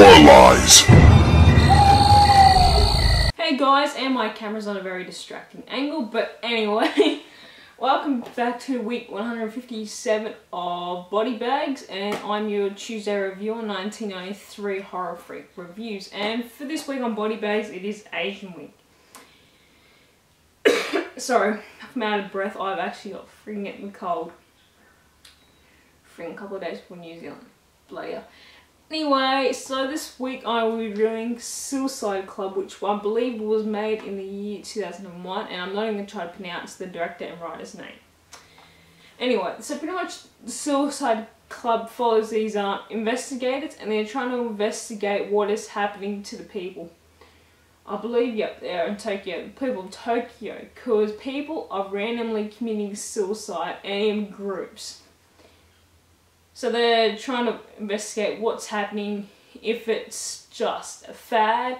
Lies. Hey guys, and my camera's on a very distracting angle, but anyway, welcome back to week 157 of Body Bags, and I'm your Tuesday reviewer, 1993 Horror Freak Reviews, and for this week on Body Bags, it is Asian week. Sorry, I'm out of breath, I've actually got freaking getting cold. Freaking couple of days before New Zealand. Bloody hell. Anyway, so this week I will be reviewing Suicide Club, which I believe was made in the year 2001, and I'm not even going to try to pronounce the director and writer's name. Anyway, so pretty much Suicide Club follows these uh, investigators, and they're trying to investigate what is happening to the people. I believe, yep, they're in Tokyo, the people of Tokyo, because people are randomly committing suicide and in groups. So they're trying to investigate what's happening, if it's just a fad,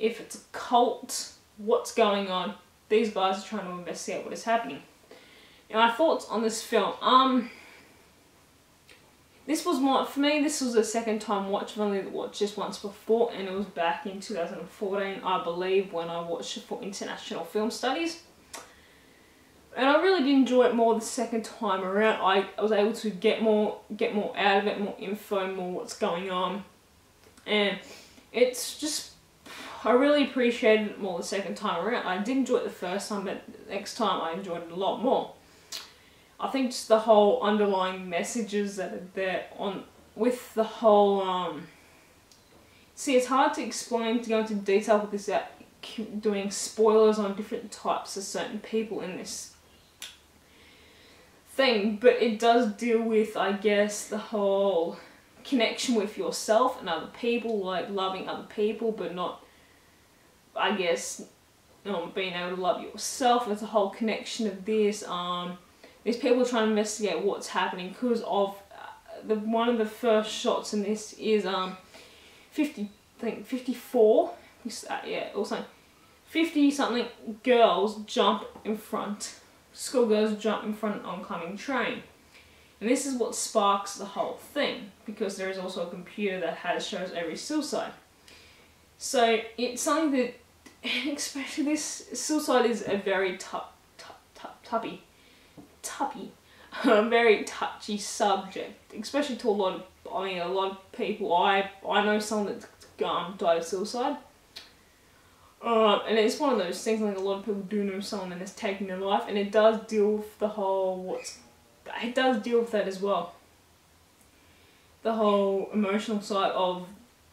if it's a cult, what's going on. These guys are trying to investigate what is happening. Now my thoughts on this film. Um, this was more, for me, this was the second time watch. I've only watched this once before and it was back in 2014, I believe, when I watched it for International Film Studies and I really did enjoy it more the second time around. I, was able to get more get more out of it, more info, more what's going on, and it's just I really appreciated it more the second time around. I did enjoy it the first time, but next time I enjoyed it a lot more. I think just the whole underlying messages that are there on with the whole um. See, it's hard to explain to go into detail with this out doing spoilers on different types of certain people in this thing, but it does deal with, I guess, the whole connection with yourself and other people, like loving other people, but not, I guess, um, being able to love yourself. There's a whole connection of this. Um, these people trying to investigate what's happening because of uh, the one of the first shots in this is um 50, I think 54. Uh, yeah, also 50 something girls jump in front schoolgirls jump in front of an oncoming train. And this is what sparks the whole thing, because there is also a computer that has shows every suicide. So it's something that, especially this suicide is a very tuppy, tuppy, a very touchy subject, especially to a lot of, I mean, a lot of people. I I know someone that um, died of suicide. And it's one of those things like a lot of people do know someone that's taken their life, and it does deal with the whole what's. It does deal with that as well. The whole emotional side of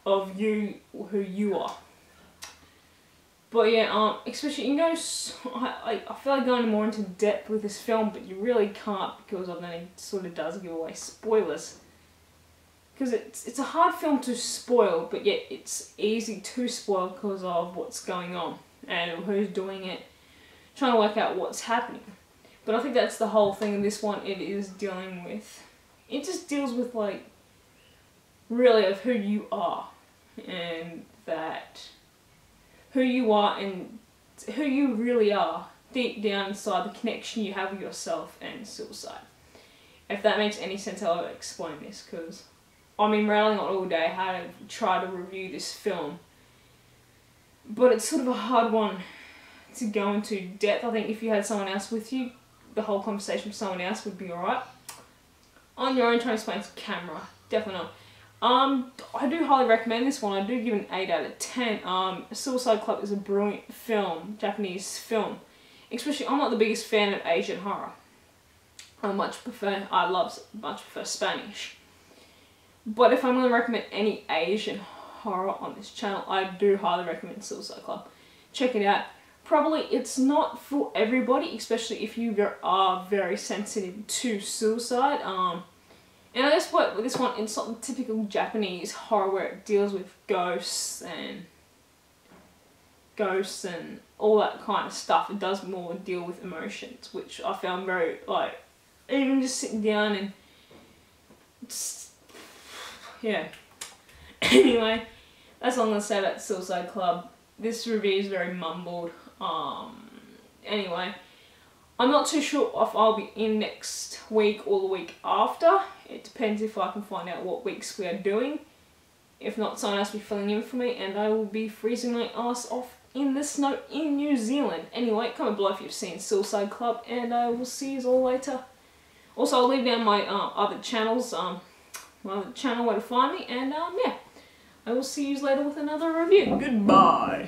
of you who you are. But yeah, um, especially you know, I, I feel like going more into depth with this film, but you really can't because of then it sort of does give away spoilers because it's it's a hard film to spoil, but yet it's easy to spoil because of what's going on and who's doing it, trying to work out what's happening. But I think that's the whole thing in this one. It is dealing with, it just deals with like, really of who you are, and that who you are and who you really are deep down inside the connection you have with yourself and suicide. If that makes any sense, I'll explain this because I've been railing on all day how to try to review this film. But it's sort of a hard one to go into depth. I think if you had someone else with you, the whole conversation with someone else would be alright. On your own, trying to explain to camera, definitely not. Um, I do highly recommend this one. I do give an 8 out of 10. Um, Suicide Club is a brilliant film, Japanese film. Especially, I'm not the biggest fan of Asian horror. I much prefer, I love, much prefer Spanish. But if I'm going to recommend any Asian horror on this channel, I do highly recommend Suicide Club. Check it out. Probably it's not for everybody, especially if you are very sensitive to suicide. Um, and I guess what with this one, it's not the typical Japanese horror where it deals with ghosts and ghosts and all that kind of stuff. It does more deal with emotions, which I found very like even just sitting down and yeah. anyway, that's all I'm going to say about Suicide Club. This review is very mumbled. Um, anyway, I'm not too sure if I'll be in next week or the week after. It depends if I can find out what weeks we are doing. If not, someone else will be filling in for me and I will be freezing my ass off in the snow in New Zealand. Anyway, comment below if you've seen Suicide Club and I will see you all later. Also, I'll leave down my uh, other channels. Um, my channel where to find me, and um, yeah, I will see you later with another review. Goodbye.